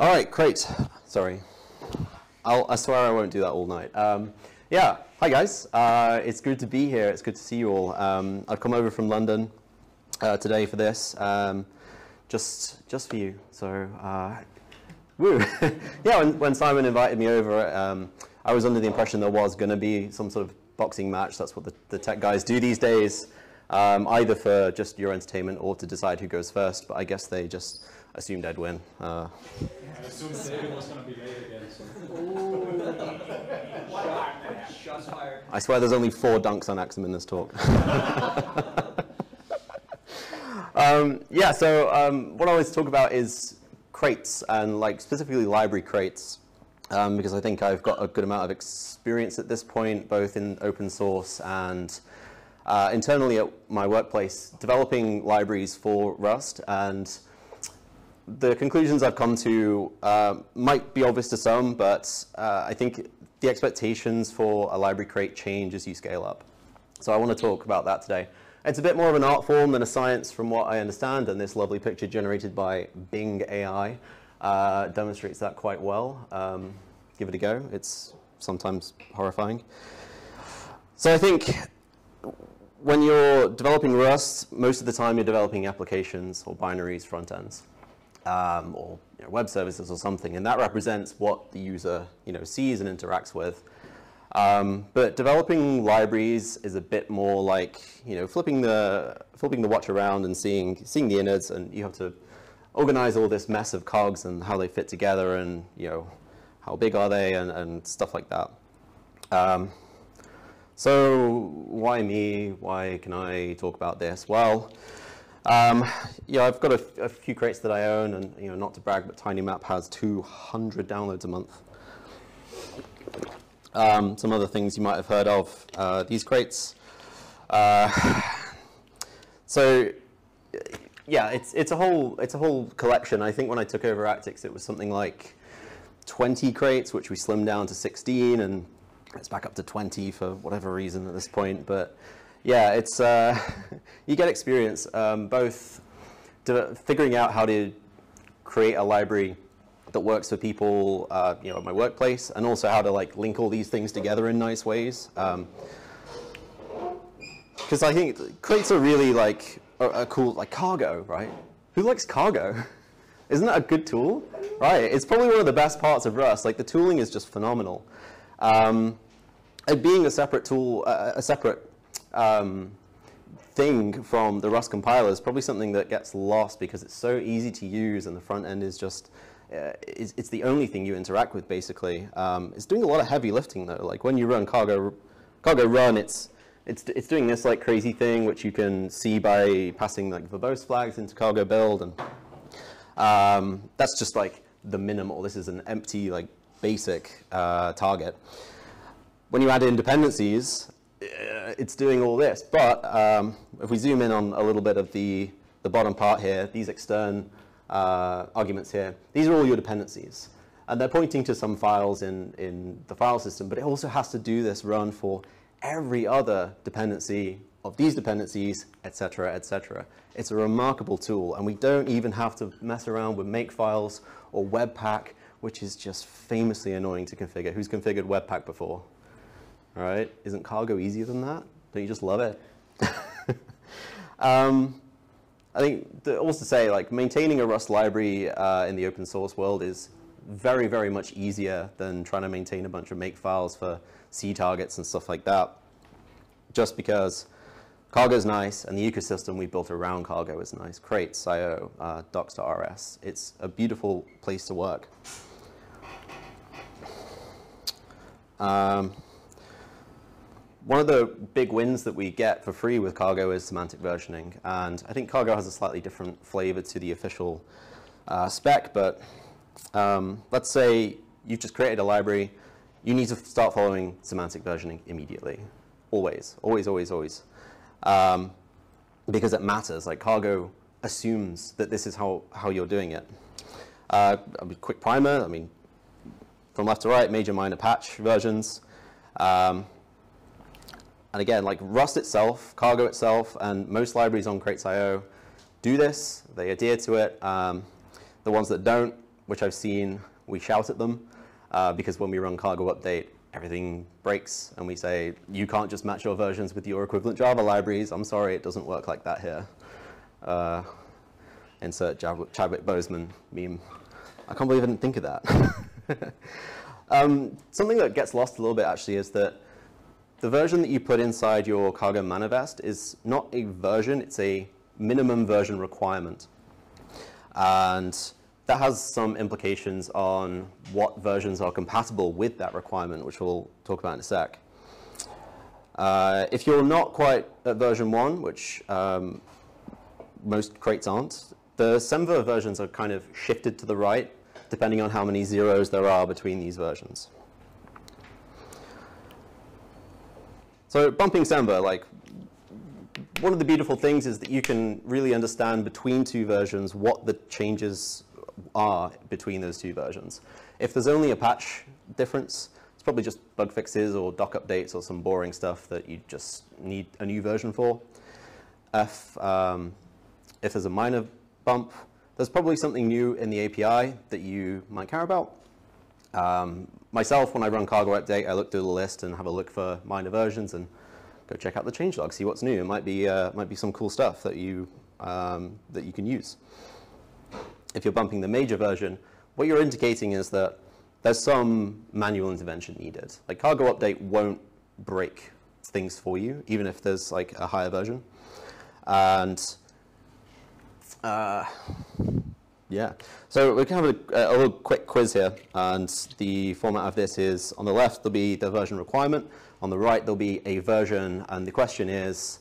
All right, great. Sorry. I'll, I swear I won't do that all night. Um, yeah, hi guys. Uh, it's good to be here. It's good to see you all. Um, I've come over from London uh, today for this, um, just just for you. So, uh, woo. yeah, when, when, Simon invited me over, um, I was under the impression there was going to be some sort of boxing match. That's what the, the tech guys do these days, um, either for just your entertainment or to decide who goes first. But I guess they just assumed I'd win. Uh, I assumed David was going to be late again. So. I swear there's only four dunks on Axum in this talk. um, yeah, so um, what I always talk about is crates and like specifically library crates. Um, because I think I've got a good amount of experience at this point, both in open source and uh, internally at my workplace, developing libraries for Rust. And the conclusions I've come to uh, might be obvious to some, but uh, I think the expectations for a library crate change as you scale up. So I want to talk about that today. It's a bit more of an art form than a science from what I understand, and this lovely picture generated by Bing AI uh, demonstrates that quite well. Um, give it a go. It's sometimes horrifying. So I think when you're developing Rust, most of the time you're developing applications or binaries, front ends um, or you know, web services or something, and that represents what the user you know, sees and interacts with. Um, but developing libraries is a bit more like you know flipping the flipping the watch around and seeing seeing the innards, and you have to organize all this mess of cogs and how they fit together, and you know how big are they, and, and stuff like that. Um, so why me? Why can I talk about this? Well. Um, yeah, I've got a, a, few crates that I own, and you know, not to brag, but TinyMap has 200 downloads a month. Um, some other things you might have heard of, uh, these crates. Uh, so, yeah, it's it's a whole it's a whole collection. I think when I took over Actix, it was something like 20 crates, which we slimmed down to 16, and it's back up to 20 for whatever reason at this point. But yeah, it's uh, you get experience um, both figuring out how to create a library that works for people, uh, you know, at my workplace, and also how to like link all these things together in nice ways. Because um, I think crates are really like a, a cool like cargo, right? Who likes cargo? Isn't that a good tool? Right, it's probably one of the best parts of Rust. Like the tooling is just phenomenal. Um, being a separate tool, uh, a separate um, thing from the Rust compiler is probably something that gets lost because it's so easy to use and the front end is just, uh, it's, it's, the only thing you interact with basically. Um, it's doing a lot of heavy lifting though. Like when you run cargo, cargo run, it's, it's, it's doing this like crazy thing which you can see by passing like verbose flags into cargo build and um, that's just like the minimal. This is an empty like basic uh, target. When you add in dependencies, it's doing all this. But um, if we zoom in on a little bit of the, the bottom part here, these extern uh, arguments here, these are all your dependencies. And they're pointing to some files in, in the file system, but it also has to do this run for every other dependency of these dependencies, etc., etc. It's a remarkable tool, and we don't even have to mess around with makefiles or Webpack, which is just famously annoying to configure. Who's configured Webpack before? Right? Isn't cargo easier than that? Don't you just love it? um, I think to also say, like, maintaining a Rust library uh, in the open source world is very, very much easier than trying to maintain a bunch of make files for C targets and stuff like that. Just because Cargo is nice, and the ecosystem we built around Cargo is nice. Crates.io, uh, docs.rs. It's a beautiful place to work. Um, one of the big wins that we get for free with Cargo is semantic versioning. And I think Cargo has a slightly different flavor to the official uh, spec, but um, let's say you've just created a library. You need to start following semantic versioning immediately. Always, always, always, always. Um, because it matters. Like Cargo assumes that this is how, how you're doing it. Uh, a quick primer, I mean, from left to right, major, minor patch versions. Um, and again, like Rust itself, Cargo itself, and most libraries on Crates.io do this. They adhere to it. Um, the ones that don't which I've seen, we shout at them uh, because when we run cargo update, everything breaks and we say, you can't just match your versions with your equivalent Java libraries. I'm sorry, it doesn't work like that here. Uh, insert Chadwick Boseman meme. I can't believe I didn't think of that. um, something that gets lost a little bit actually is that the version that you put inside your cargo manifest is not a version, it's a minimum version requirement. And that has some implications on what versions are compatible with that requirement, which we'll talk about in a sec. Uh, if you're not quite at version 1, which um, most crates aren't, the Semver versions are kind of shifted to the right, depending on how many zeros there are between these versions. So bumping Semver, like one of the beautiful things is that you can really understand between two versions what the changes are between those two versions. If there's only a patch difference, it's probably just bug fixes or doc updates or some boring stuff that you just need a new version for. If, um, if there's a minor bump, there's probably something new in the API that you might care about. Um, myself, when I run cargo update, I look through the list and have a look for minor versions and go check out the changelog, see what's new. It might be, uh, might be some cool stuff that you, um, that you can use. If you're bumping the major version, what you're indicating is that there's some manual intervention needed. Like cargo update won't break things for you, even if there's like a higher version. And uh, yeah, so we can have a, a, little quick quiz here, and the format of this is on the left there'll be the version requirement, on the right, there'll be a version, and the question is,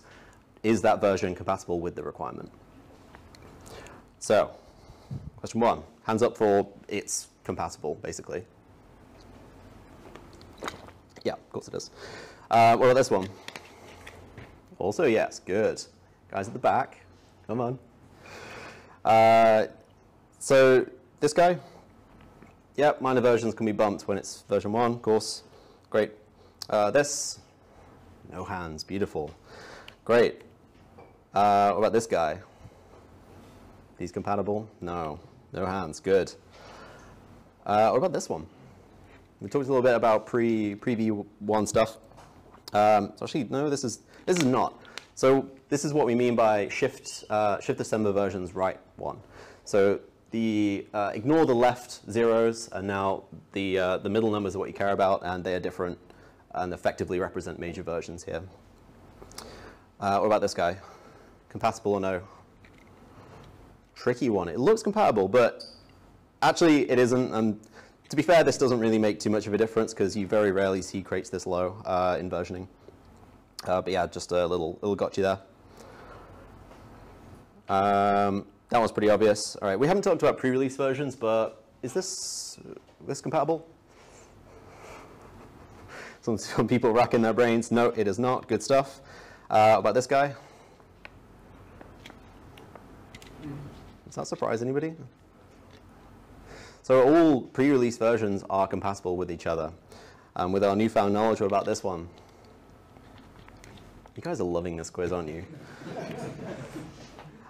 is that version compatible with the requirement? So, question one, hands up for it's compatible, basically. Yeah, of course it is. Uh, what about this one? Also, yes, good. Guys at the back, come on. Uh, so this guy, yep, minor versions can be bumped when it's version one, of course. Great. Uh, this, no hands, beautiful. Great. Uh, what about this guy? These compatible? No, no hands, good. Uh, what about this one? We talked a little bit about pre pre V1 stuff. Um, so actually, no, this is this is not. So this is what we mean by shift uh, shift assembler versions right one. So the uh, ignore the left zeros, and now the uh, the middle numbers are what you care about, and they are different and effectively represent major versions here. Uh, what about this guy? Compatible or no? Tricky one. It looks compatible, but actually it isn't. And to be fair, this doesn't really make too much of a difference because you very rarely see crates this low uh, in versioning. Uh, but yeah, just a little, little got you there. Um, that one's pretty obvious. All right, we haven't talked about pre-release versions, but is this, this compatible? Some, some people racking their brains. No, it is not. Good stuff. Uh, about this guy? Does that surprise anybody? So all pre-release versions are compatible with each other. Um, with our newfound knowledge, what about this one? You guys are loving this quiz, aren't you?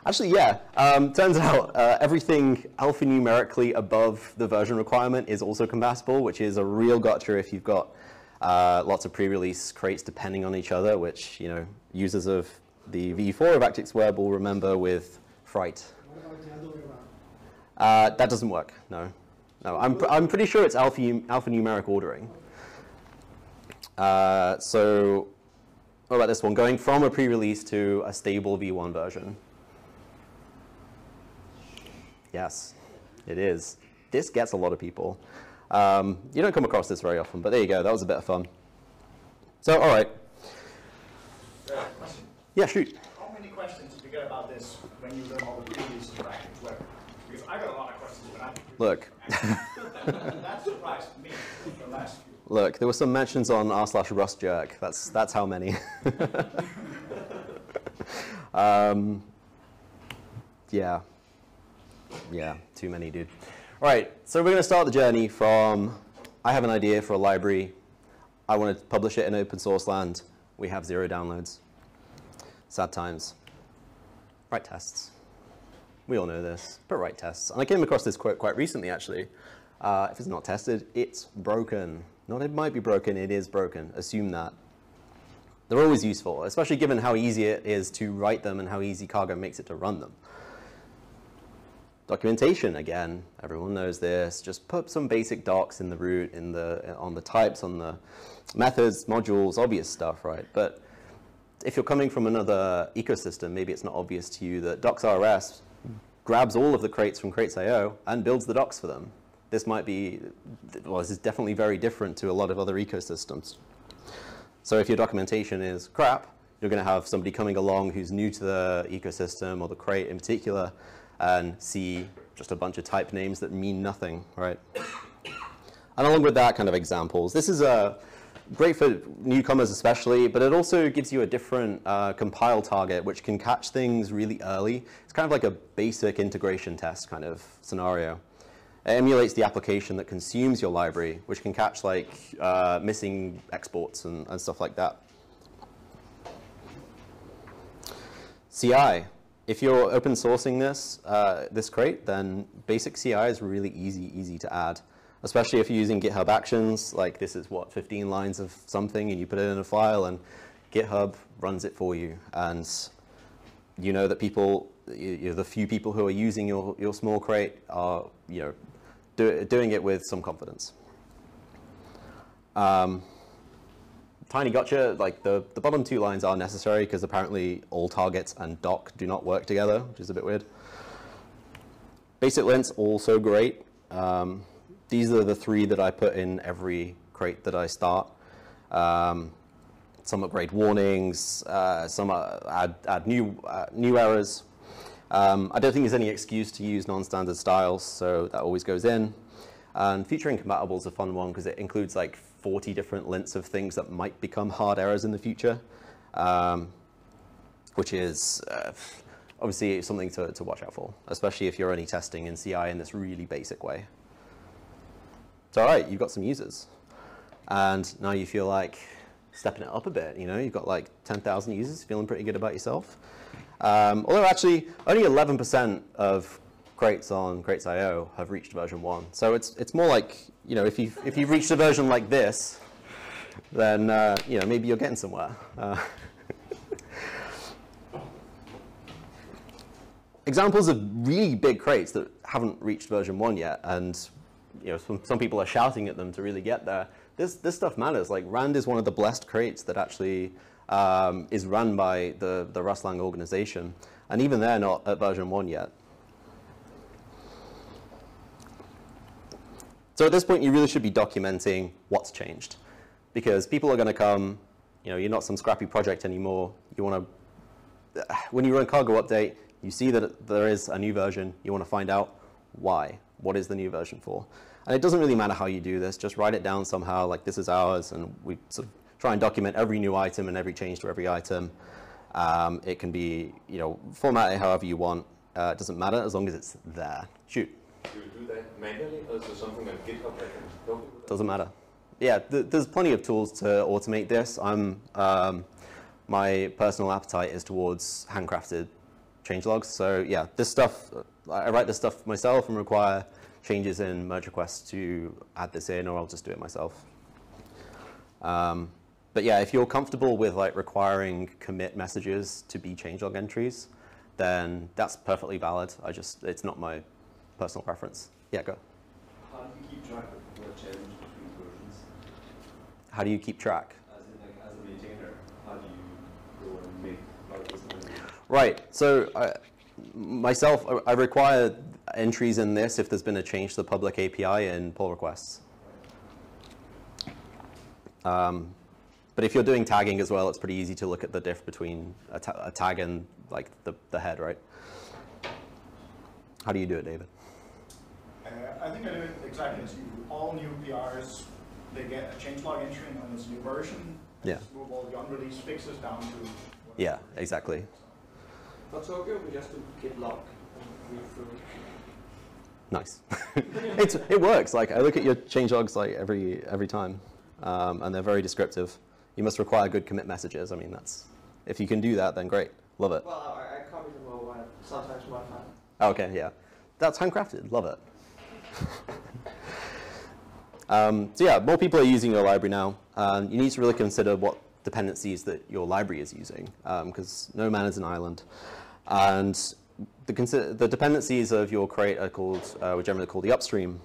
Actually, yeah. Um, turns out uh, everything alphanumerically above the version requirement is also compatible, which is a real gotcha if you've got uh, lots of pre-release crates depending on each other, which you know users of the V4 of Actix Web will remember with fright. Uh, that doesn't work. No, no. I'm pr I'm pretty sure it's alpha alphanumeric ordering. Uh, so, what about this one? Going from a pre-release to a stable V1 version. Yes, it is. This gets a lot of people. Um, you don't come across this very often, but there you go. That was a bit of fun. So, all right. Yeah, shoot. How many questions did you get about this when you learn all the previous interactions were? Because I got a lot of questions when I Look. that surprised me the last few. Look, there were some mentions on r slash rust jerk. That's that's how many. um, yeah. Yeah, too many, dude. All right, so we're going to start the journey from I have an idea for a library. I want to publish it in open source land. We have zero downloads. Sad times. Write tests. We all know this, but write tests. And I came across this quote quite recently, actually. Uh, if it's not tested, it's broken. Not it might be broken, it is broken. Assume that. They're always useful, especially given how easy it is to write them and how easy Cargo makes it to run them. Documentation, again, everyone knows this. Just put some basic docs in the root, in the, on the types, on the methods, modules, obvious stuff, right? But if you're coming from another ecosystem, maybe it's not obvious to you that docs.rs grabs all of the crates from crates.io and builds the docs for them. This might be, well, this is definitely very different to a lot of other ecosystems. So if your documentation is crap, you're going to have somebody coming along who's new to the ecosystem or the crate in particular and see just a bunch of type names that mean nothing, right? And along with that kind of examples, this is a great for newcomers especially, but it also gives you a different uh, compile target which can catch things really early. It's kind of like a basic integration test kind of scenario. It emulates the application that consumes your library, which can catch like uh, missing exports and, and stuff like that. CI, if you're open sourcing this, uh, this crate, then basic CI is really easy, easy to add. Especially if you're using GitHub Actions, like this is what, 15 lines of something, and you put it in a file, and GitHub runs it for you. And you know that people, you know, the few people who are using your, your small crate are, you know, do, doing it with some confidence. Um, tiny gotcha, like the, the bottom two lines are necessary because apparently all targets and doc do not work together, which is a bit weird. Basic lints, also great. Um, these are the three that I put in every crate that I start. Um, some upgrade warnings, uh, some uh, add, add new, uh, new errors. Um, I don't think there's any excuse to use non-standard styles, so that always goes in. And feature incompatible is a fun one because it includes like 40 different lints of things that might become hard errors in the future, um, which is uh, obviously something to, to watch out for, especially if you're only testing in CI in this really basic way. So all right, you've got some users. And now you feel like stepping it up a bit, you know, you've got like 10,000 users, feeling pretty good about yourself. Um, although actually, only 11% of crates on crates.io have reached version one. So it's, it's more like, you know, if you've, if you've reached a version like this, then, uh, you know, maybe you're getting somewhere. Uh, examples of really big crates that haven't reached version one yet, and you know, some, some people are shouting at them to really get there. This, this stuff matters. Like Rand is one of the blessed crates that actually um, is run by the, the Rustlang organization. And even they're not at version one yet. So at this point, you really should be documenting what's changed. Because people are going to come, you know, you're not some scrappy project anymore. You want to, when you run cargo update, you see that there is a new version. You want to find out why. What is the new version for? And it doesn't really matter how you do this. Just write it down somehow, like this is ours, and we sort of try and document every new item and every change to every item. Um, it can be, you know, format it however you want. Uh, it doesn't matter as long as it's there. Shoot. Doesn't matter. Yeah, th there's plenty of tools to automate this. I'm, um, my personal appetite is towards handcrafted changelogs. So yeah, this stuff, I write this stuff myself and require changes in merge requests to add this in, or I'll just do it myself. Um, but yeah, if you're comfortable with like requiring commit messages to be changelog entries, then that's perfectly valid. I just, it's not my personal preference. Yeah, go. How do you keep track of what changed between versions? How do you keep track? As in, like, as a maintainer, how do you go and make like this and then- Right. So I, myself, I I require entries in this if there's been a change to the public API in pull requests. Um, but if you're doing tagging as well, it's pretty easy to look at the diff between a, ta a tag and like the, the head, right? How do you do it, David? Uh, I think I do it exactly as you. All new PRs, they get a changelog entry on this new version. Yeah. just Move all the unreleased fixes down to. Yeah, exactly. For Tokio, we just do git log and read through. Nice. it's, it works. Like I look at your change logs like every every time, um, and they're very descriptive. You must require good commit messages. I mean, that's if you can do that, then great. Love it. Well, I, I copy them over and sometimes modify them. Okay, yeah. That's handcrafted. Love it. um, so yeah, more people are using your library now. Um, you need to really consider what dependencies that your library is using, because no man is an island. And the, the dependencies of your crate are called, uh, we're generally called the upstream.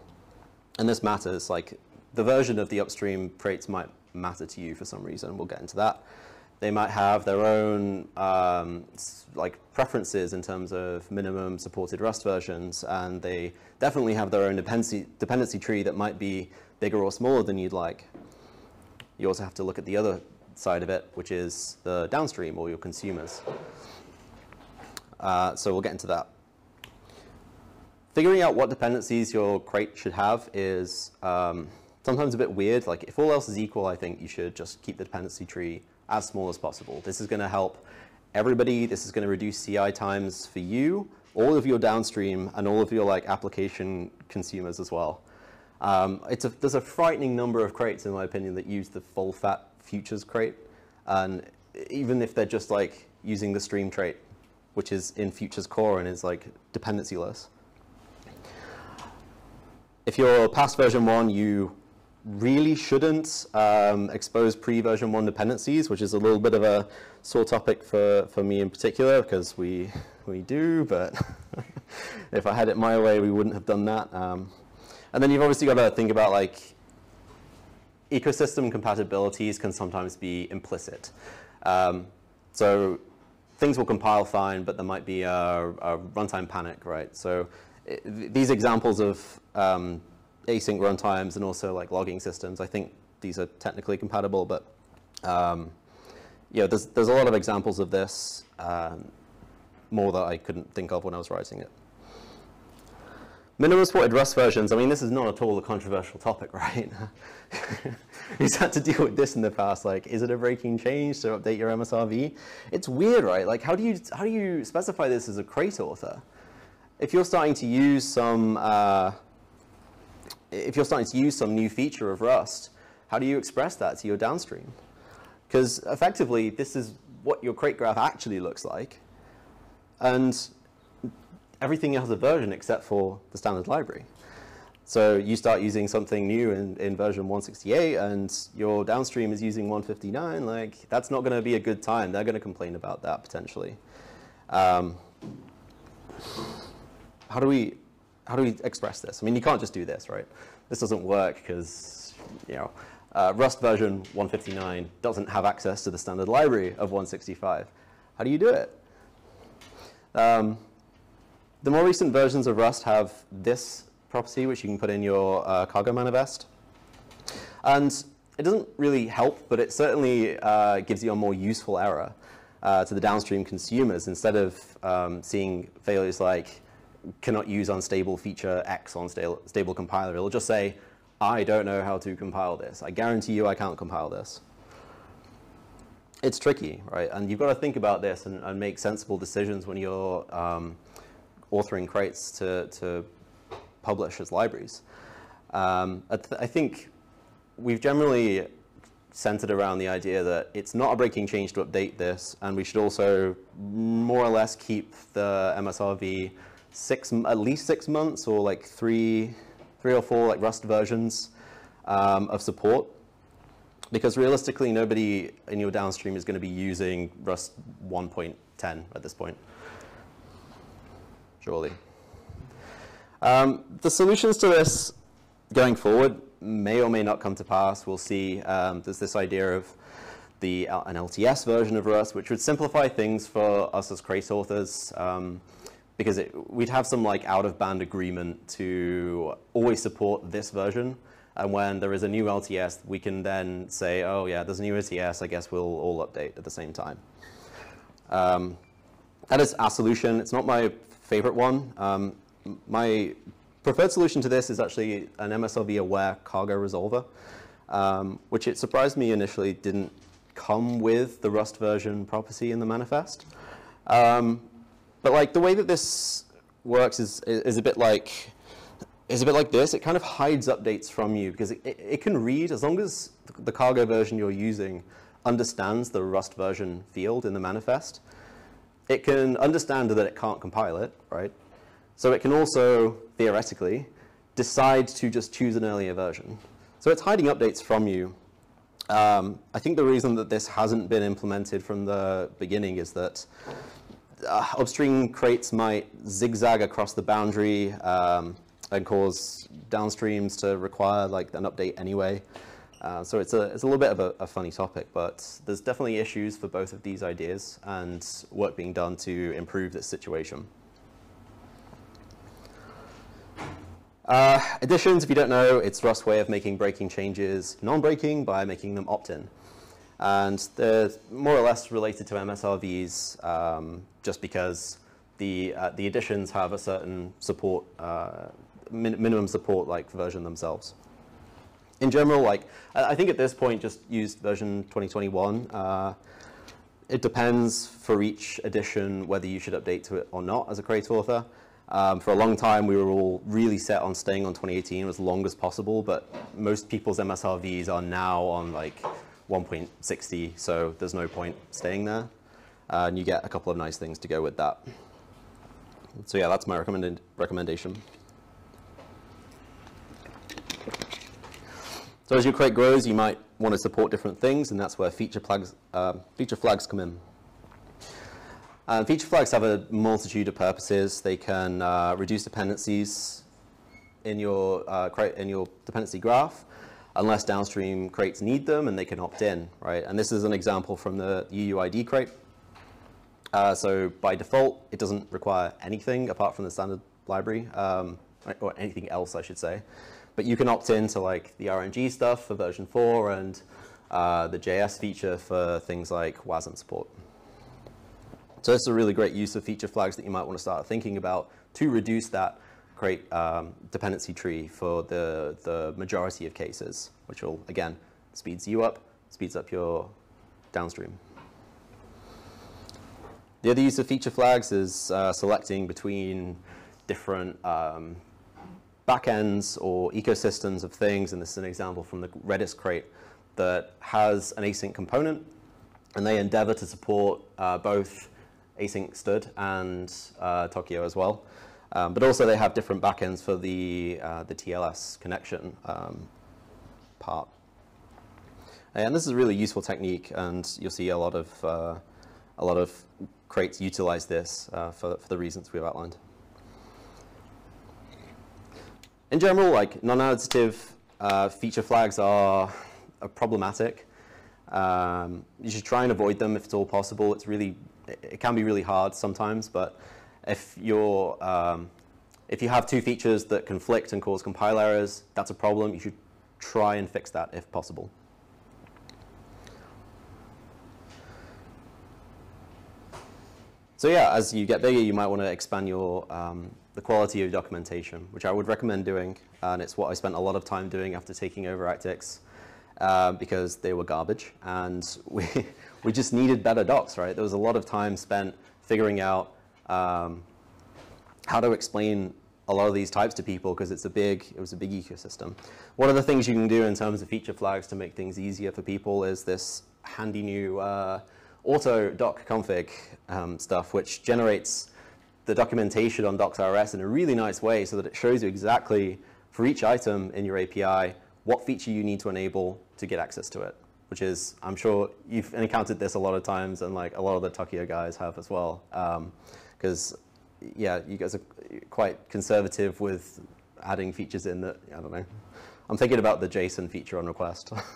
And this matters, like the version of the upstream crates might matter to you for some reason. We'll get into that. They might have their own um, like preferences in terms of minimum supported Rust versions, and they definitely have their own dependency, dependency tree that might be bigger or smaller than you'd like. You also have to look at the other side of it, which is the downstream or your consumers. Uh, so we'll get into that. Figuring out what dependencies your crate should have is um, sometimes a bit weird. Like if all else is equal, I think you should just keep the dependency tree as small as possible. This is going to help everybody. This is going to reduce CI times for you, all of your downstream, and all of your like application consumers as well. Um, it's a, there's a frightening number of crates, in my opinion, that use the full fat futures crate, and even if they're just like using the stream trait, which is in futures core and is like dependencyless. If you're past version one, you really shouldn't um, expose pre-version one dependencies, which is a little bit of a sore topic for, for me in particular, because we, we do, but if I had it my way, we wouldn't have done that. Um, and then you've obviously got to think about like ecosystem compatibilities can sometimes be implicit. Um, so things will compile fine, but there might be a, a runtime panic, right? So i these examples of um, async runtimes and also like logging systems, I think these are technically compatible, but um, yeah, there's, there's a lot of examples of this, um, more that I couldn't think of when I was writing it. Minimum supported Rust versions, I mean, this is not at all a controversial topic, right? Who's had to deal with this in the past? Like, is it a breaking change to update your MSRV? It's weird, right? Like, how do you, how do you specify this as a crate author? If you're starting to use some, uh, if you're starting to use some new feature of Rust, how do you express that to your downstream? Because effectively, this is what your crate graph actually looks like. And everything has a version except for the standard library. So you start using something new in, in version 168 and your downstream is using 159, like that's not going to be a good time. They're going to complain about that potentially. Um, how do we how do we express this? I mean, you can't just do this, right? This doesn't work because you know uh, Rust version 159 doesn't have access to the standard library of 165. How do you do it? Um, the more recent versions of Rust have this property, which you can put in your uh, cargo manifest. And it doesn't really help, but it certainly uh, gives you a more useful error uh, to the downstream consumers instead of um, seeing failures like cannot use unstable feature X on stable, stable compiler. It'll just say, I don't know how to compile this. I guarantee you I can't compile this. It's tricky, right? And you've got to think about this and, and make sensible decisions when you're um, authoring crates to, to publish as libraries. Um, I, th I think we've generally centered around the idea that it's not a breaking change to update this, and we should also more or less keep the MSRV six, at least six months or like three, three or four like Rust versions um, of support. Because realistically, nobody in your downstream is going to be using Rust 1.10 at this point. Surely. Um, the solutions to this going forward may or may not come to pass. We'll see. Um, there's this idea of the uh, an LTS version of Rust, which would simplify things for us as crate authors, um, because it, we'd have some like out-of-band agreement to always support this version. And when there is a new LTS, we can then say, oh yeah, there's a new LTS, I guess we'll all update at the same time. Um, that is our solution. It's not my favorite one. Um, my preferred solution to this is actually an MSRV aware cargo resolver, um, which it surprised me initially didn't come with the Rust version property in the manifest. Um, but like the way that this works is, is a bit like is a bit like this. It kind of hides updates from you because it, it, it can read as long as the cargo version you're using understands the Rust version field in the manifest. It can understand that it can't compile it, right? So it can also, theoretically, decide to just choose an earlier version. So it's hiding updates from you. Um, I think the reason that this hasn't been implemented from the beginning is that uh, upstream crates might zigzag across the boundary um, and cause downstreams to require like an update anyway. Uh, so it's a, it's a little bit of a, a, funny topic, but there's definitely issues for both of these ideas and work being done to improve this situation. Uh, editions, if you don't know, it's Rust's way of making breaking changes non-breaking by making them opt-in. And they're more or less related to MSRVs um, just because the, uh, the editions have a certain support, uh, min minimum support like version themselves. In general, like I think at this point just use version 2021. Uh, it depends for each edition whether you should update to it or not as a crate author. Um, for a long time, we were all really set on staying on 2018 as long as possible, but most people's MSRVs are now on like 1.60, so there's no point staying there. Uh, and you get a couple of nice things to go with that. So yeah, that's my recommended recommendation. So as your crate grows, you might want to support different things, and that's where feature flags, uh, feature flags come in. Uh, feature flags have a multitude of purposes. They can uh, reduce dependencies in your, uh, in your dependency graph unless downstream crates need them and they can opt in, right? And this is an example from the UUID crate. Uh, so by default, it doesn't require anything apart from the standard library, um, or anything else, I should say. But you can opt in to like the RNG stuff for version 4 and uh, the JS feature for things like WASM support. So is a really great use of feature flags that you might want to start thinking about to reduce that crate um, dependency tree for the, the majority of cases, which will, again, speeds you up, speeds up your downstream. The other use of feature flags is uh, selecting between different um, backends or ecosystems of things, and this is an example from the Redis crate that has an async component, and they endeavor to support uh, both async-std and uh, Tokio as well. Um, but also they have different backends for the, uh, the TLS connection um, part. And this is a really useful technique, and you'll see a lot of, uh, a lot of crates utilize this uh, for, for the reasons we've outlined. In general, like non-additive uh, feature flags are, are problematic. Um, you should try and avoid them if it's all possible. It's really, it can be really hard sometimes, but if you're, um, if you have two features that conflict and cause compile errors, that's a problem. You should try and fix that if possible. So yeah, as you get bigger, you might want to expand your um, the quality of documentation, which I would recommend doing, and it's what I spent a lot of time doing after taking over Actix, uh, because they were garbage, and we we just needed better docs, right? There was a lot of time spent figuring out um, how to explain a lot of these types to people because it's a big, it was a big ecosystem. One of the things you can do in terms of feature flags to make things easier for people is this handy new uh, auto doc config um, stuff, which generates the documentation on docs.rs in a really nice way so that it shows you exactly for each item in your API what feature you need to enable to get access to it, which is, I'm sure you've encountered this a lot of times and like a lot of the Tokio guys have as well. Because, yeah, you guys are quite conservative with adding features in that, I don't know. I'm thinking about the JSON feature on reqwest.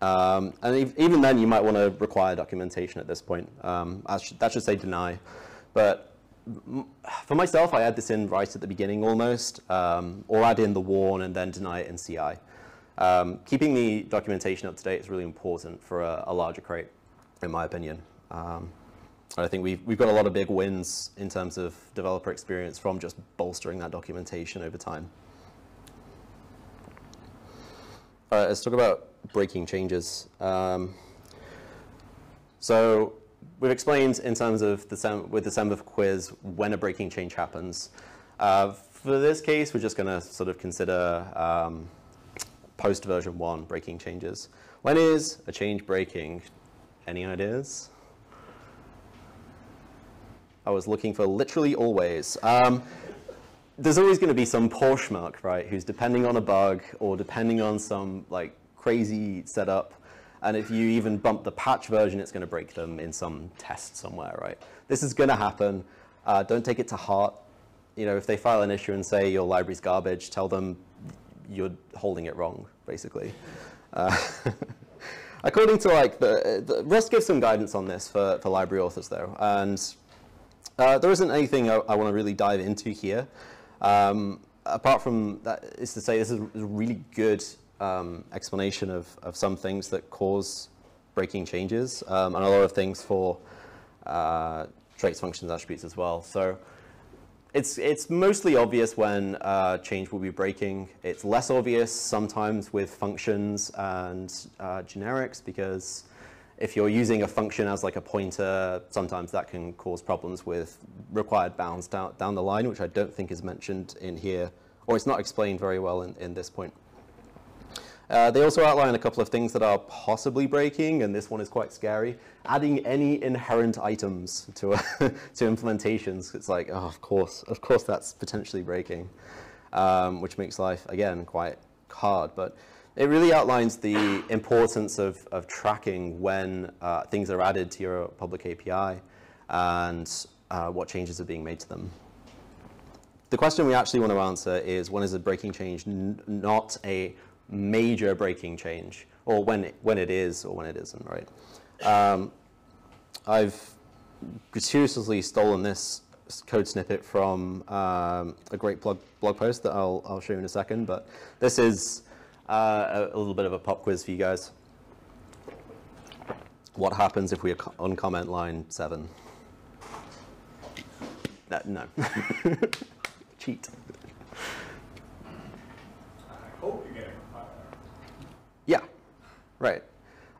Um, and even then, you might want to require documentation at this point. Um, should, that should say deny. But for myself, I add this in right at the beginning almost, um, or add in the warn and then deny it in CI. Um, keeping the documentation up to date is really important for a, a larger crate, in my opinion. Um, I think we've, we've got a lot of big wins in terms of developer experience from just bolstering that documentation over time. All right, let's talk about breaking changes. Um, so we've explained in terms of the with the Semver quiz when a breaking change happens. Uh, for this case, we're just going to sort of consider um, post version 1 breaking changes. When is a change breaking? Any ideas? I was looking for literally always. Um, there's always going to be some poor schmuck, right, who's depending on a bug or depending on some like crazy setup. And if you even bump the patch version, it's going to break them in some test somewhere, right? This is going to happen. Uh, don't take it to heart. You know, if they file an issue and say your library's garbage, tell them you're holding it wrong, basically. Uh, according to like the, the Rust gives some guidance on this for, for library authors though, and uh, there isn't anything I, I want to really dive into here. Um, apart from that is to say this is a really good um, explanation of, of some things that cause breaking changes um, and a lot of things for uh, traits, functions, attributes as well. So it's, it's mostly obvious when uh, change will be breaking. It's less obvious sometimes with functions and uh, generics because if you're using a function as like a pointer, sometimes that can cause problems with required bounds down, down the line, which I don't think is mentioned in here, or it's not explained very well in, in this point. Uh, they also outline a couple of things that are possibly breaking, and this one is quite scary. Adding any inherent items to, to implementations. It's like, oh, of course, of course that's potentially breaking, um, which makes life, again, quite hard. But it really outlines the importance of, of tracking when uh, things are added to your public API and uh, what changes are being made to them. The question we actually want to answer is when is a breaking change not a major breaking change, or when it, when it is or when it isn't, right? Um, I've gratuitously stolen this code snippet from um, a great blog, blog post that I'll, I'll show you in a second, but this is uh, a, little bit of a pop quiz for you guys. What happens if we uncomment line 7? Uh, no. Cheat. Yeah, right.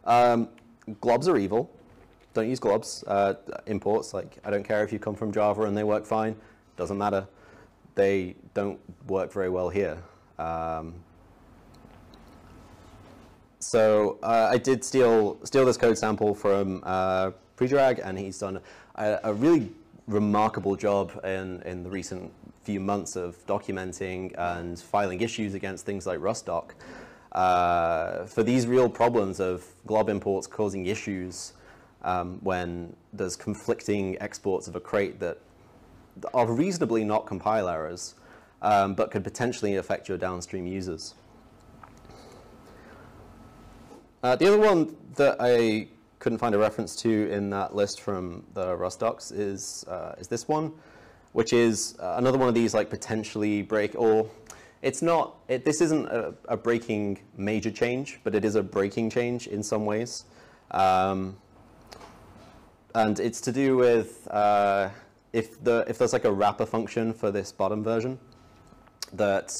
Um, globs are evil. Don't use globs. Uh, imports, like, I don't care if you come from Java and they work fine. Doesn't matter. They don't work very well here. Um, so uh, I did steal steal this code sample from uh, Predrag, and he's done a, a, really remarkable job in, in the recent few months of documenting and filing issues against things like RustDoc. Uh, for these real problems of glob imports causing issues um, when there's conflicting exports of a crate that are reasonably not compile errors, um, but could potentially affect your downstream users. Uh, the other one that I couldn't find a reference to in that list from the Rust docs is, uh, is this one, which is uh, another one of these like potentially break, or it's not, it, this isn't a, a, breaking major change, but it is a breaking change in some ways. Um, and it's to do with uh, if, the, if there's like a wrapper function for this bottom version that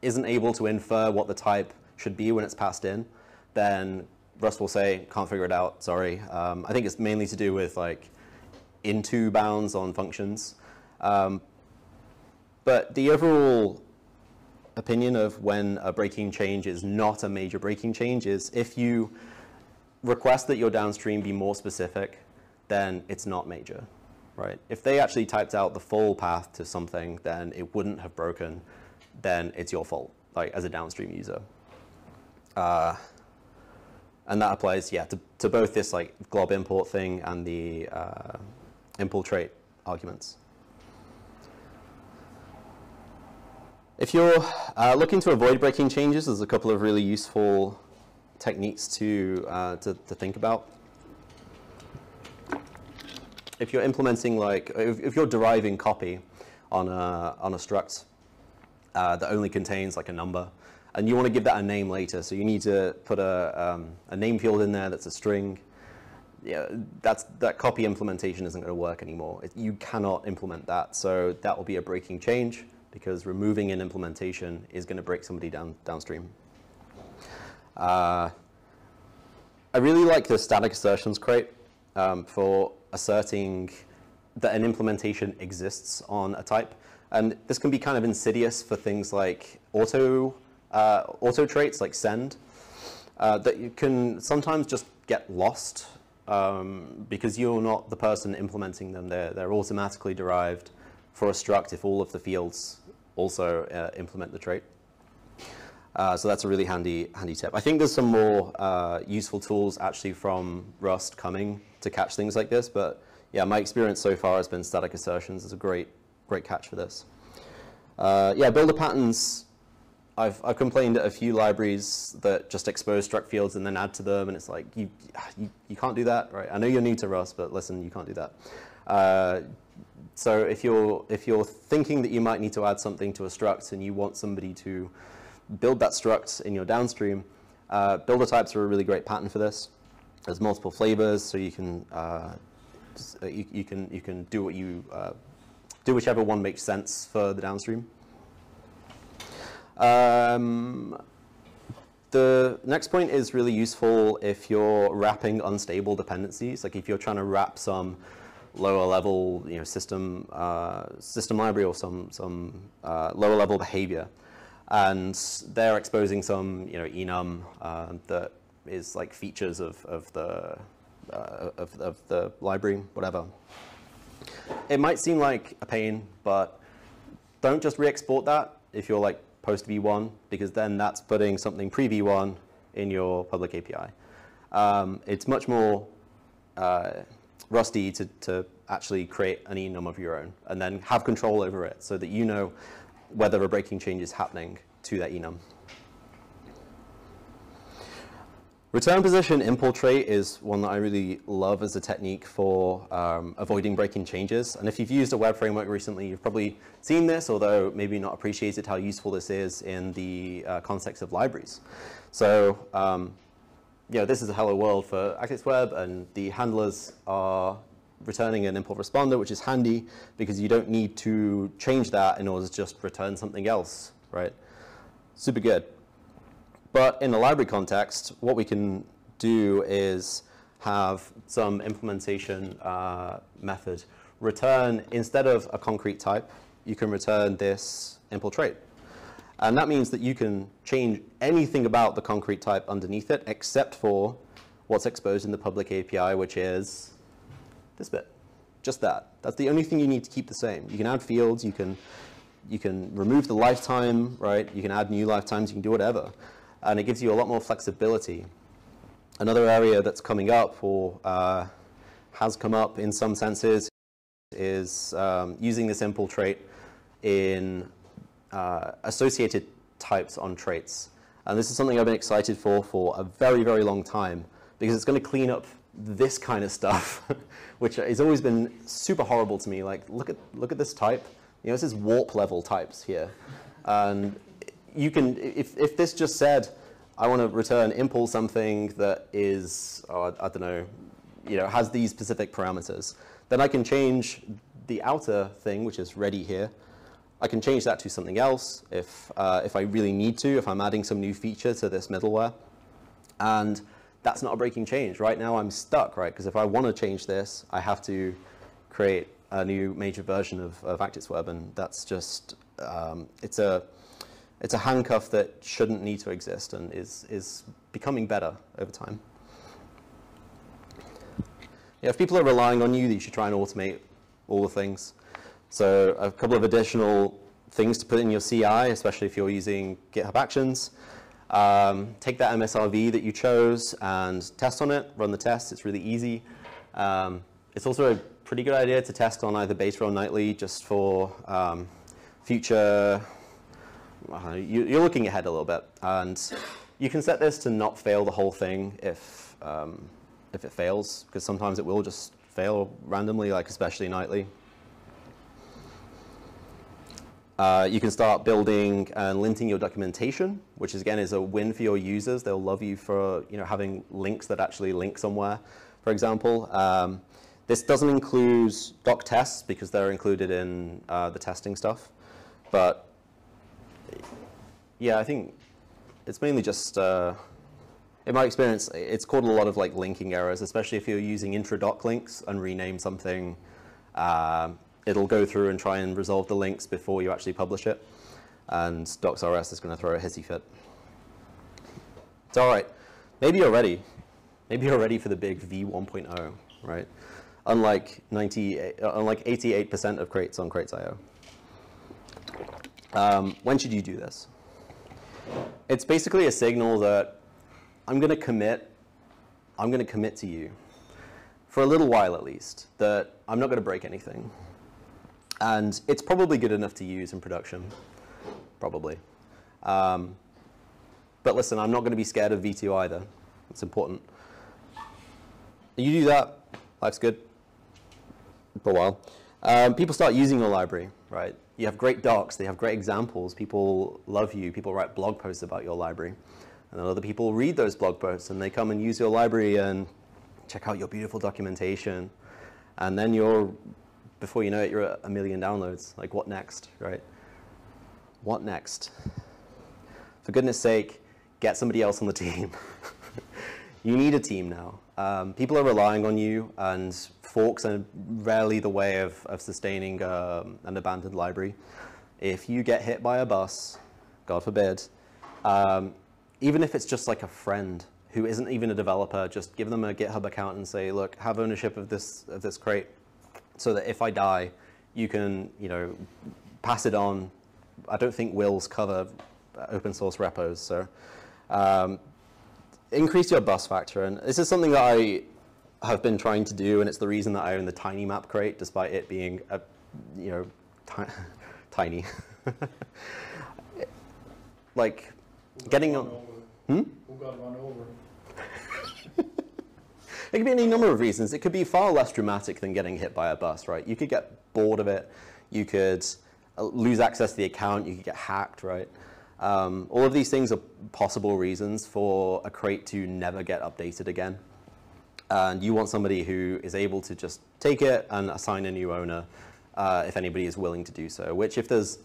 isn't able to infer what the type should be when it's passed in, then Rust will say, can't figure it out, sorry. Um, I think it's mainly to do with like into bounds on functions. Um, but the overall opinion of when a breaking change is not a major breaking change is if you request that your downstream be more specific, then it's not major, right? If they actually typed out the full path to something, then it wouldn't have broken, then it's your fault, like as a downstream user. Uh, and that applies, yeah, to, to both this like glob import thing and the uh, trait arguments. If you're uh, looking to avoid breaking changes, there's a couple of really useful techniques to, uh, to, to, think about. If you're implementing like, if, if you're deriving copy on a, on a struct uh, that only contains like a number, and you want to give that a name later. So you need to put a, um, a name field in there that's a string. Yeah, that's, that copy implementation isn't going to work anymore. It, you cannot implement that. So that will be a breaking change because removing an implementation is going to break somebody down downstream. Uh, I really like the static assertions crate um, for asserting that an implementation exists on a type. And this can be kind of insidious for things like auto uh, auto traits like send uh, that you can sometimes just get lost um, because you're not the person implementing them. They're, they're automatically derived for a struct if all of the fields also uh, implement the trait. Uh, so that's a really handy, handy tip. I think there's some more uh, useful tools actually from Rust coming to catch things like this, but yeah, my experience so far has been static assertions is a great, great catch for this. Uh, yeah, builder patterns, I've, I've complained at a few libraries that just expose struct fields and then add to them, and it's like, you, you, you can't do that, right? I know you're new to Rust, but listen, you can't do that. Uh, so if you're, if you're thinking that you might need to add something to a struct and you want somebody to build that struct in your downstream, uh, builder types are a really great pattern for this. There's multiple flavors, so you can, uh, you, you, can, you can do what you, uh, do whichever one makes sense for the downstream. Um, the next point is really useful if you're wrapping unstable dependencies, like if you're trying to wrap some lower level you know, system, uh, system library or some, some uh, lower level behavior. And they're exposing some you know, enum uh, that is like features of, of, the, uh, of, of the library, whatever. It might seem like a pain, but don't just re-export that if you're like post v1, because then that's putting something pre v1 in your public API. Um, it's much more uh, rusty to, to actually create an enum of your own and then have control over it so that you know whether a breaking change is happening to that enum. Return position impl trait is one that I really love as a technique for um, avoiding breaking changes. And if you've used a web framework recently, you've probably seen this, although maybe not appreciated how useful this is in the uh, context of libraries. So, um, you know, this is a hello world for ActixWeb, and the handlers are returning an impl responder, which is handy because you don't need to change that in order to just return something else, right? Super good. But in the library context, what we can do is have some implementation uh, method return, instead of a concrete type, you can return this impl trait. And that means that you can change anything about the concrete type underneath it except for what's exposed in the public API, which is this bit. Just that. That's the only thing you need to keep the same. You can add fields, you can, you can remove the lifetime, right? You can add new lifetimes, you can do whatever and it gives you a lot more flexibility. Another area that's coming up or uh, has come up in some senses is um, using this impl trait in uh, associated types on traits. And this is something I've been excited for for a very, very long time because it's going to clean up this kind of stuff, which has always been super horrible to me. Like, look at, look at this type. You know, this is warp level types here. And you can, if, if this just said, I want to return impl something that is, oh, I, I don't know, you know, has these specific parameters, then I can change the outer thing, which is ready here. I can change that to something else if, uh, if I really need to, if I'm adding some new feature to this middleware. And that's not a breaking change. Right now I'm stuck, right? Because if I want to change this, I have to create a new major version of, of ActixWeb, and that's just, um, it's a, it's a handcuff that shouldn't need to exist and is, is becoming better over time. Yeah, if people are relying on you, you should try and automate all the things. So a couple of additional things to put in your CI, especially if you're using GitHub Actions. Um, take that MSRV that you chose and test on it, run the test. It's really easy. Um, it's also a pretty good idea to test on either beta or nightly just for um, future you're looking ahead a little bit. And you can set this to not fail the whole thing if, um, if it fails, because sometimes it will just fail randomly, like especially nightly. Uh, you can start building and linting your documentation, which is, again is a win for your users. They'll love you for you know having links that actually link somewhere, for example. Um, this doesn't include doc tests because they're included in uh, the testing stuff, but yeah, I think it's mainly just, uh, in my experience, it's caused a lot of like linking errors, especially if you're using intra-doc links and rename something. Um, it'll go through and try and resolve the links before you actually publish it. And docs.rs is going to throw a hissy fit. It's all right. Maybe you're ready. Maybe you're ready for the big V1.0, right? Unlike 90, uh, unlike 88% of crates on Crates.io. Um, when should you do this? It's basically a signal that I'm going to commit. I'm going to commit to you for a little while at least. That I'm not going to break anything, and it's probably good enough to use in production. Probably. Um, but listen, I'm not going to be scared of V2 either. It's important. You do that, life's good for a while. Um, people start using your library, right? You have great docs, they have great examples, people love you, people write blog posts about your library. And then other people read those blog posts and they come and use your library and check out your beautiful documentation. And then you're, before you know it, you're at a million downloads. Like, what next, right? What next? For goodness sake, get somebody else on the team. you need a team now. Um, people are relying on you, and forks are rarely the way of, of sustaining um, an abandoned library. If you get hit by a bus, God forbid, um, even if it's just like a friend who isn't even a developer, just give them a GitHub account and say, look, have ownership of this of this crate, so that if I die, you can you know pass it on. I don't think wills cover open source repos, so um, increase your bus factor. And this is something that I have been trying to do, and it's the reason that I own the tiny map crate, despite it being a, you know, ti- tiny. like getting on. over. Hmm? Who got run over? It could be any number of reasons. It could be far less dramatic than getting hit by a bus, right? You could get bored of it. You could uh, lose access to the account. You could get hacked, right? Um, all of these things are possible reasons for a crate to never get updated again. And you want somebody who is able to just take it and assign a new owner uh, if anybody is willing to do so. Which, if there's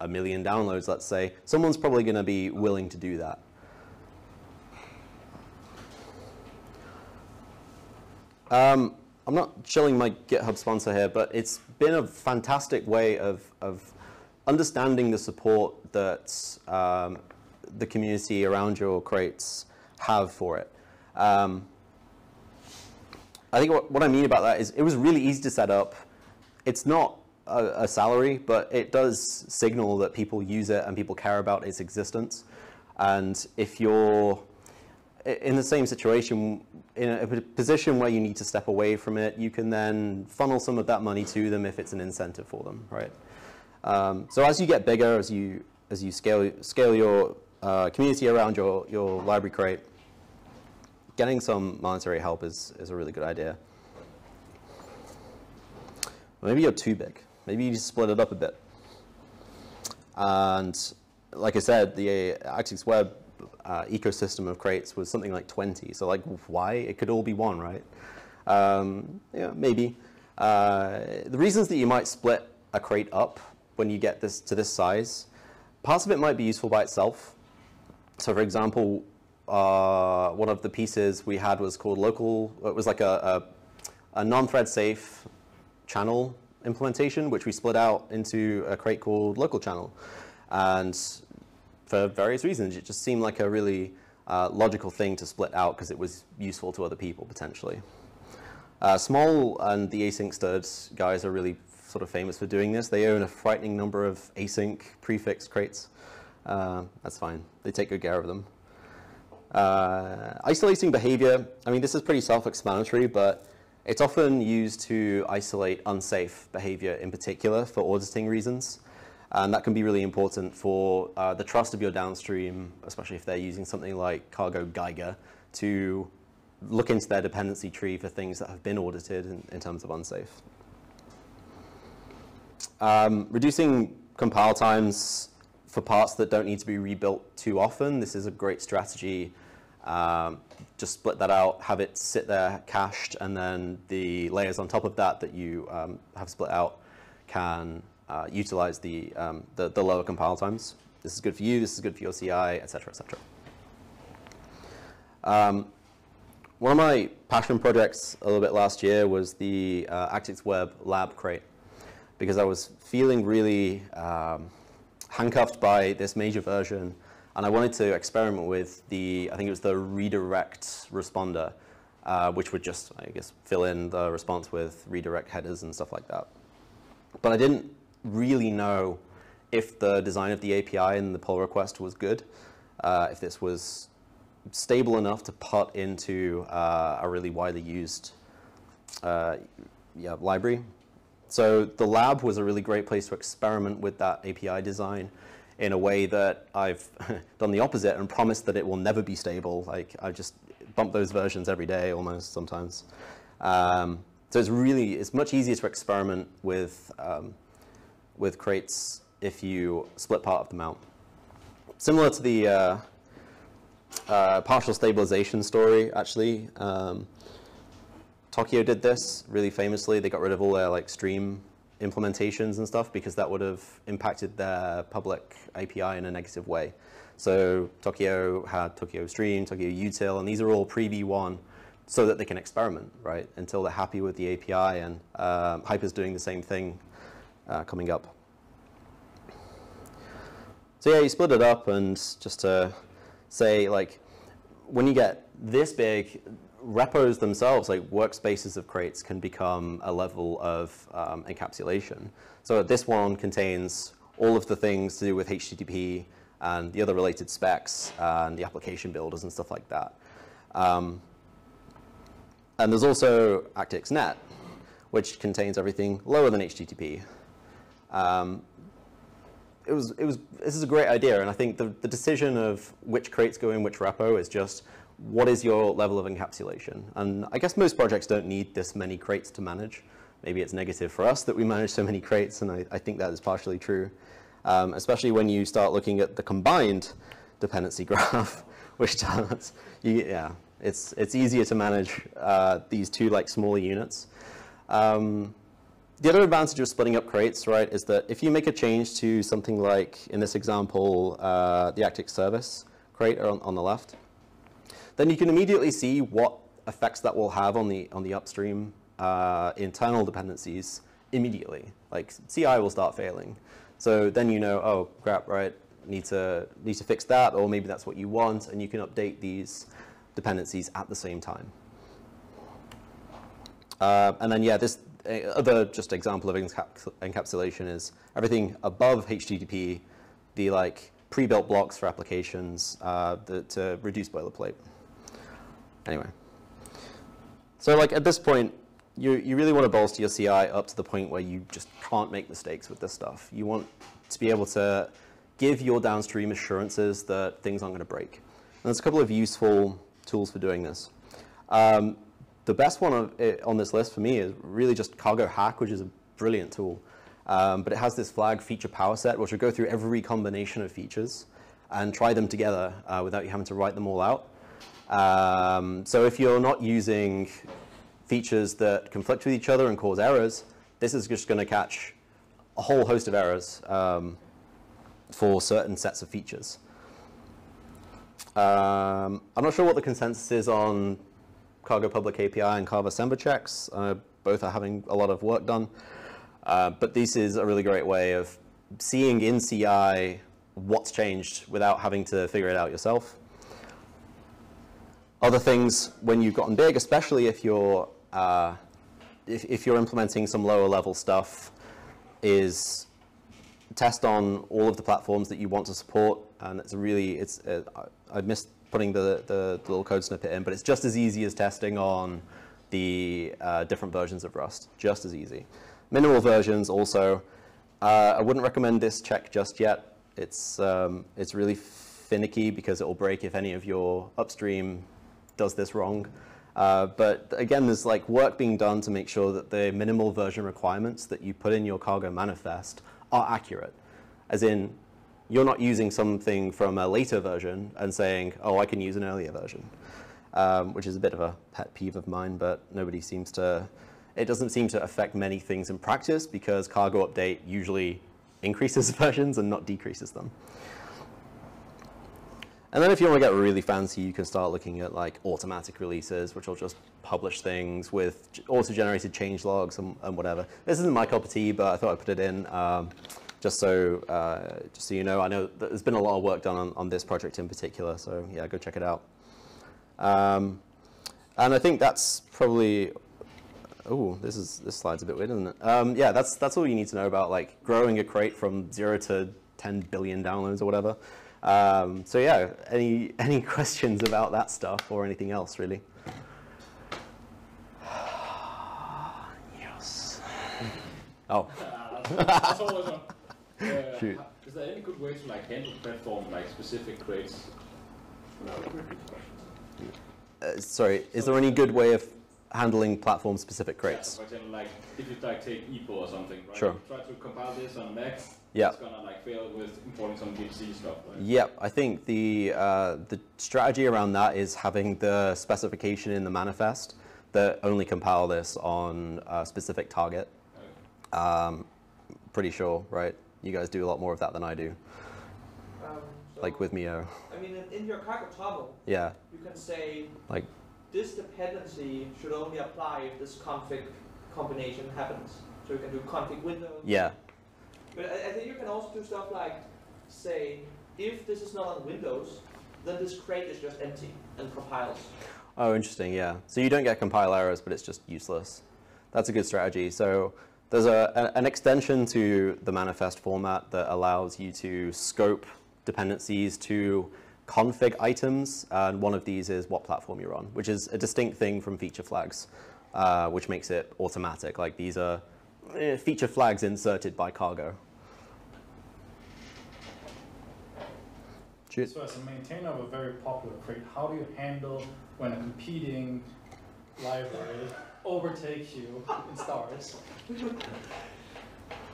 a million downloads, let's say, someone's probably going to be willing to do that. Um, I'm not shilling my GitHub sponsor here, but it's been a fantastic way of, of understanding the support that um, the community around your crates have for it. Um, I think what, what I mean about that is it was really easy to set up. It's not a, a salary, but it does signal that people use it and people care about its existence. And if you're in the same situation, in a position where you need to step away from it, you can then funnel some of that money to them if it's an incentive for them, right? Um, so as you get bigger, as you as you scale scale your uh, community around your your library crate, getting some monetary help is is a really good idea. Maybe you're too big. Maybe you split it up a bit. And like I said, the Actix Web uh, ecosystem of crates was something like 20. So like, why? It could all be one, right? Um, yeah, maybe. Uh, the reasons that you might split a crate up when you get this to this size, parts of it might be useful by itself. So for example, uh, one of the pieces we had was called local, it was like a, a, a non-thread safe channel implementation, which we split out into a crate called local channel. And for various reasons, it just seemed like a really uh, logical thing to split out because it was useful to other people potentially. Uh, smol and the async-std guys are really sort of famous for doing this. They own a frightening number of async prefix crates. Uh, that's fine. They take good care of them. Uh, isolating behavior, I mean, this is pretty self-explanatory, but it's often used to isolate unsafe behavior in particular for auditing reasons. And that can be really important for uh, the trust of your downstream, especially if they're using something like Cargo Geiger to look into their dependency tree for things that have been audited in, in terms of unsafe. Um, reducing compile times for parts that don't need to be rebuilt too often. This is a great strategy. Um, just split that out, have it sit there cached, and then the layers on top of that that you um, have split out can uh, utilize the, um, the, the lower compile times. This is good for you, this is good for your CI, et cetera, et cetera. Um, one of my passion projects a little bit last year was the uh, Actix Web Lab Crate because I was feeling really um, handcuffed by this major version and I wanted to experiment with the, I think it was the redirect responder uh, which would just, I guess, fill in the response with redirect headers and stuff like that. But I didn't really know if the design of the API and the pull request was good, uh, if this was stable enough to put into uh, a really widely used uh, yeah, library. So the lab was a really great place to experiment with that API design in a way that I've done the opposite and promised that it will never be stable. Like I just bump those versions every day almost sometimes. Um, so it's really, it's much easier to experiment with, um, with crates if you split part of them out. Similar to the uh, uh, partial stabilization story, actually. Um, Tokio did this really famously. They got rid of all their like stream implementations and stuff because that would have impacted their public API in a negative way. So Tokio had Tokio Stream, Tokio Util, and these are all pre V1 so that they can experiment, right, until they're happy with the API. And um, Hyper's doing the same thing uh, coming up. So yeah, you split it up, and just to say, like, when you get this big, repos themselves, like workspaces of crates, can become a level of um, encapsulation. So this one contains all of the things to do with HTTP and the other related specs and the application builders and stuff like that. Um, and there's also ActixNet, which contains everything lower than HTTP. Um, it was, it was, this is a great idea, and I think the, the decision of which crates go in which repo is just what is your level of encapsulation? And I guess most projects don't need this many crates to manage. Maybe it's negative for us that we manage so many crates, and I, I think that is partially true, um, especially when you start looking at the combined dependency graph, which does, you, yeah, it's, it's easier to manage uh, these two like smaller units. Um, the other advantage of splitting up crates, right, is that if you make a change to something like, in this example, uh, the Actix service crate on, on the left, then you can immediately see what effects that will have on the, on the upstream uh, internal dependencies immediately. Like CI will start failing. So then you know, oh crap, right, need to, need to fix that, or maybe that's what you want, and you can update these dependencies at the same time. Uh, and then yeah, this other just example of encapsulation is everything above HTTP, the like pre-built blocks for applications uh, the, to reduce boilerplate. Anyway. So like at this point, you, you really want to bolster your CI up to the point where you just can't make mistakes with this stuff. You want to be able to give your downstream assurances that things aren't going to break. And there's a couple of useful tools for doing this. Um, the best one of it, on this list for me is really just Cargo Hack, which is a brilliant tool. Um, but it has this flag feature power set, which will go through every combination of features and try them together uh, without you having to write them all out. Um, so if you're not using features that conflict with each other and cause errors, this is just going to catch a whole host of errors um, for certain sets of features. Um, I'm not sure what the consensus is on Cargo Public API and Cargo Semver checks. Uh, both are having a lot of work done. Uh, but this is a really great way of seeing in CI what's changed without having to figure it out yourself. Other things, when you've gotten big, especially if you're, uh, if, if you're implementing some lower level stuff, is test on all of the platforms that you want to support. And it's really, it's, uh, I missed putting the, the, the, little code snippet in, but it's just as easy as testing on the uh, different versions of Rust, just as easy. Minimal versions also, uh, I wouldn't recommend this check just yet. It's, um, it's really finicky because it will break if any of your upstream does this wrong. Uh, but again, there's like work being done to make sure that the minimal version requirements that you put in your cargo manifest are accurate. As in, you're not using something from a later version and saying, oh, I can use an earlier version, um, which is a bit of a pet peeve of mine, but nobody seems to, it doesn't seem to affect many things in practice because cargo update usually increases versions and not decreases them. And then if you want to get really fancy, you can start looking at like automatic releases, which will just publish things with auto-generated change logs and, and, whatever. This isn't my cup of tea, but I thought I'd put it in um, just so uh, just so you know. I know there's been a lot of work done on, on this project in particular, so yeah, go check it out. Um, And I think that's probably. Oh, this is this slide's a bit weird, isn't it? Um, yeah, that's that's all you need to know about like growing a crate from zero to 10 billion downloads or whatever. Um, so yeah, any any questions about that stuff or anything else really? yes. Oh, That's. Uh, Shoot. Is there any good way to like handle platform like specific crates? uh, sorry. Is there any good way of handling platform-specific Yeah, crates? for example, like if you like take EPO or something, right? Sure. You try to compile this on Mac. Yeah. It's gonna like fail with importing some GPC stuff, right? Yep, I think the uh, the strategy around that is having the specification in the manifest that only compile this on a specific target. Um, pretty sure, right? You guys do a lot more of that than I do, Um, so, like with Mio. I mean, in, in your Cargo.toml, Yeah, you can say like this dependency should only apply if this config combination happens. So you can do config window. yeah, But I, I think you can also do stuff like say if this is not on Windows, then this crate is just empty and compiles. Oh, interesting. Yeah. So you don't get compile errors, but it's just useless. That's a good strategy. So there's a, a- an extension to the manifest format that allows you to scope dependencies to config items, and one of these is what platform you're on, which is a distinct thing from feature flags, uh, which makes it automatic. Like these are eh, feature flags inserted by cargo. Shoot. So as a maintainer of a very popular crate, how do you handle when a competing library overtakes you in stars?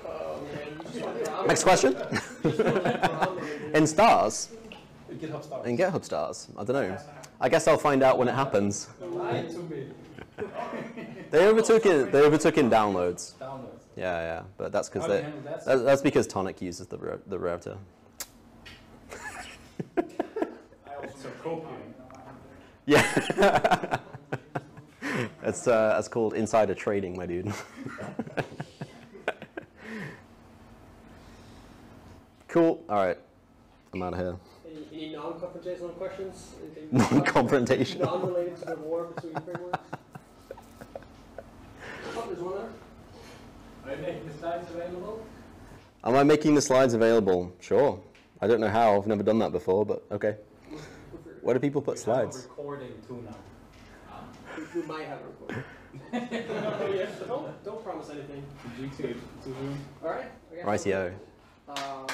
Oh man, you just want to Next question. In stars, In GitHub stars. in GitHub stars. I don't know. I guess I'll find out when it happens. Lie to me. They overtook it. They overtook in downloads. Downloads. Yeah, yeah. But that's because How do you they. That's, that's because Tonic uses the ro- the router. I also So copying. Yeah. it's uh, that's called insider trading, my dude. cool. All right. I'm out of here. Any, any non-confrontational questions? Anything Non-confrontational. Non-related to the war between frameworks? Oh, there's one there. Are you making the slides available? Am I making the slides available? Sure. I don't know how. I've never done that before, but okay. Where do people put slides? recording too now. We, we might have a recording. yeah, don't, don't promise anything. Did you to, to Zoom? All right. I guess Rightio. Uh,